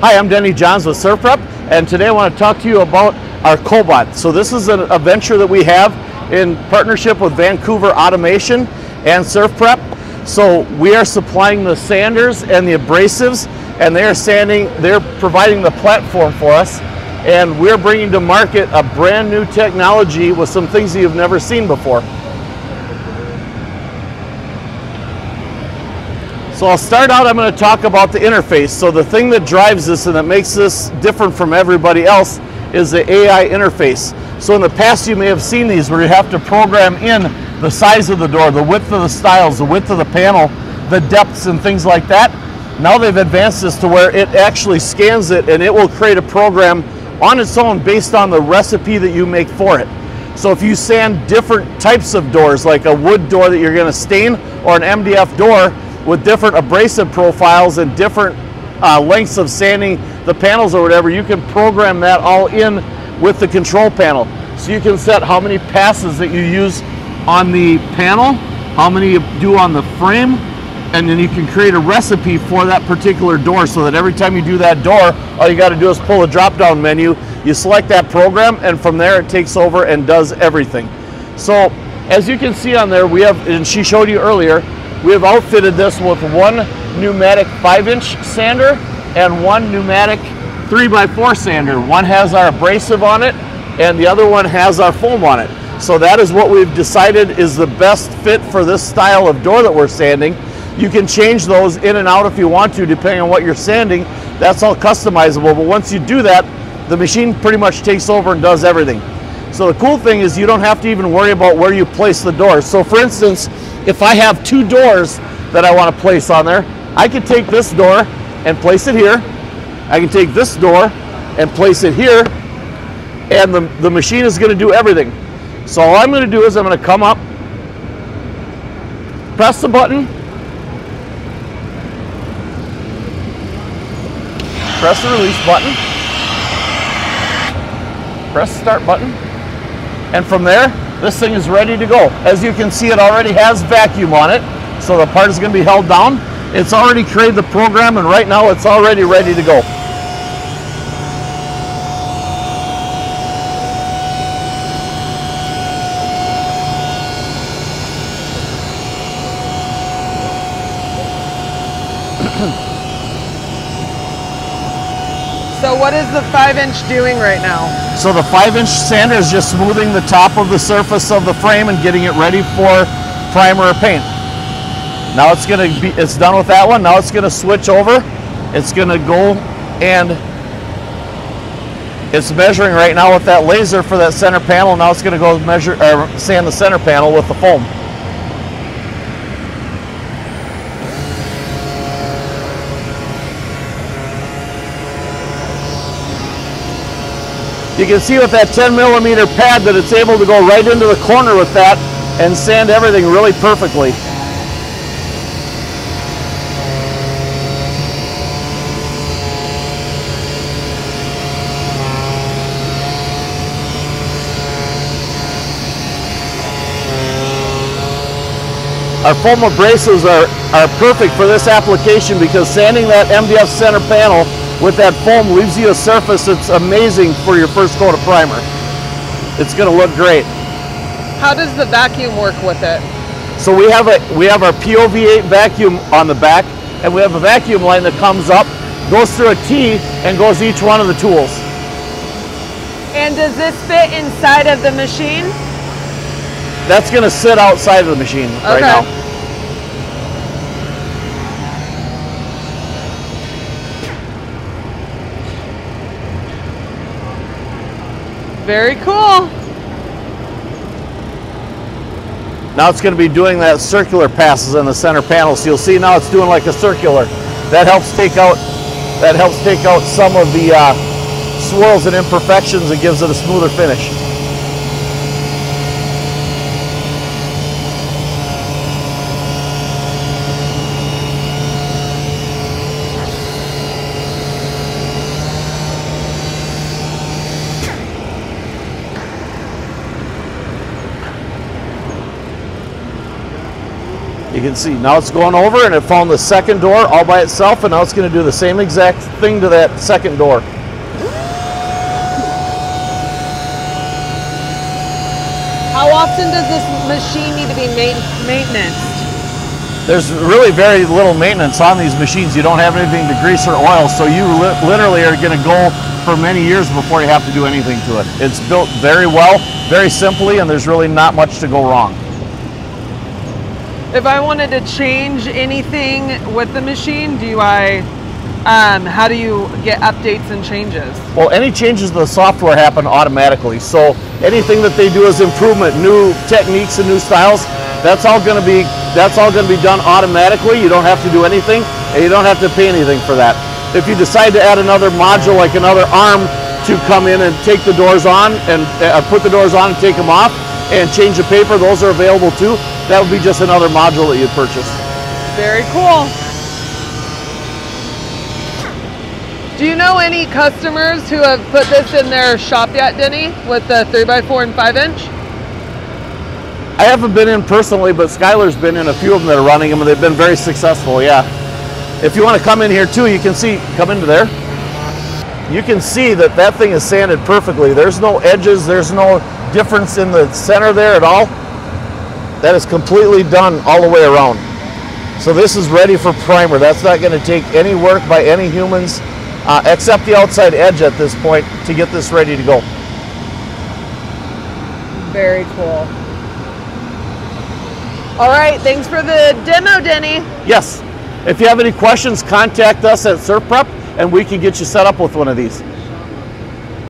Hi, I'm Denny Jahnz with SurfPrep, and today I want to talk to you about our Cobot. So this is a, a venture that we have in partnership with Vancouver Automation and SurfPrep. So we are supplying the sanders and the abrasives, and they are sanding. They're providing the platform for us, and we're bringing to market a brand new technology with some things that you've never seen before. So I'll start out, I'm going to talk about the interface. So the thing that drives this and that makes this different from everybody else is the AI interface. So in the past you may have seen these where you have to program in the size of the door, the width of the stiles, the width of the panel, the depths and things like that. Now they've advanced this to where it actually scans it and it will create a program on its own based on the recipe that you make for it. So if you sand different types of doors, like a wood door that you're going to stain or an MDF door, with different abrasive profiles and different uh, lengths of sanding the panels or whatever, you can program that all in with the control panel. So you can set how many passes that you use on the panel, how many you do on the frame, and then you can create a recipe for that particular door so that every time you do that door, all you got to do is pull a drop down menu, you select that program, and from there it takes over and does everything. So as you can see on there, we have, and she showed you earlier, we have outfitted this with one pneumatic 5-inch sander and one pneumatic 3x4 sander. One has our abrasive on it and the other one has our foam on it. So that is what we've decided is the best fit for this style of door that we're sanding. You can change those in and out if you want to depending on what you're sanding. That's all customizable, but once you do that, the machine pretty much takes over and does everything. So the cool thing is you don't have to even worry about where you place the door. So for instance, if I have two doors that I want to place on there, I can take this door and place it here. I can take this door and place it here, and the, the machine is going to do everything. So all I'm going to do is I'm going to come up, press the button, press the release button, press the start button, and from there this thing is ready to go. As you can see, it already has vacuum on it, so the part is going to be held down. It's already created the program, and right now it's already ready to go. So what is the five inch doing right now? So the five inch sander is just smoothing the top of the surface of the frame and getting it ready for primer or paint. Now it's gonna be, it's done with that one. Now it's gonna switch over. It's gonna go and it's measuring right now with that laser for that center panel. Now it's gonna go measure or sand the center panel with the foam. You can see with that 10 millimeter pad that it's able to go right into the corner with that and sand everything really perfectly. Our foam abrasives are, are perfect for this application because sanding that MDF center panel with that foam leaves you a surface that's amazing for your first coat of primer. It's going to look great. How does the vacuum work with it? So we have a we have our POV8 vacuum on the back, and we have a vacuum line that comes up, goes through a T, and goes each one of the tools. And does this fit inside of the machine? That's going to sit outside of the machine right now. Very cool. Now it's going to be doing that circular passes in the center panel. So you'll see now it's doing like a circular. That helps take out that helps take out some of the uh, swirls and imperfections and gives it a smoother finish. You can see now it's going over and it found the second door all by itself and now it's going to do the same exact thing to that second door. How often does this machine need to be main- maintenance? There's really very little maintenance on these machines. You don't have anything to grease or oil, so you li- literally are going to go for many years before you have to do anything to it. It's built very well, very simply, and there's really not much to go wrong. If I wanted to change anything with the machine, do I? Um, how do you get updates and changes? Well, any changes to the software happen automatically. So anything that they do as improvement, new techniques and new styles, that's all going to be that's all going to be done automatically. You don't have to do anything, and you don't have to pay anything for that. If you decide to add another module, like another arm, to come in and take the doors on and uh, put the doors on and take them off, and change the paper, those are available too. That would be just another module that you'd purchase. Very cool. Do you know any customers who have put this in their shop yet, Denny, with the 3x4 and 5 inch? I haven't been in personally, but Skylar's been in a few of them that are running them, and they've been very successful. Yeah. If you want to come in here too, you can see. Come into there. You can see that that thing is sanded perfectly. There's no edges. There's no difference in the center there at all. That is completely done all the way around. So this is ready for primer. That's not going to take any work by any humans, uh, except the outside edge at this point to get this ready to go. Very cool. All right, thanks for the demo, Denny. Yes. If you have any questions, contact us at SurfPrep and we can get you set up with one of these.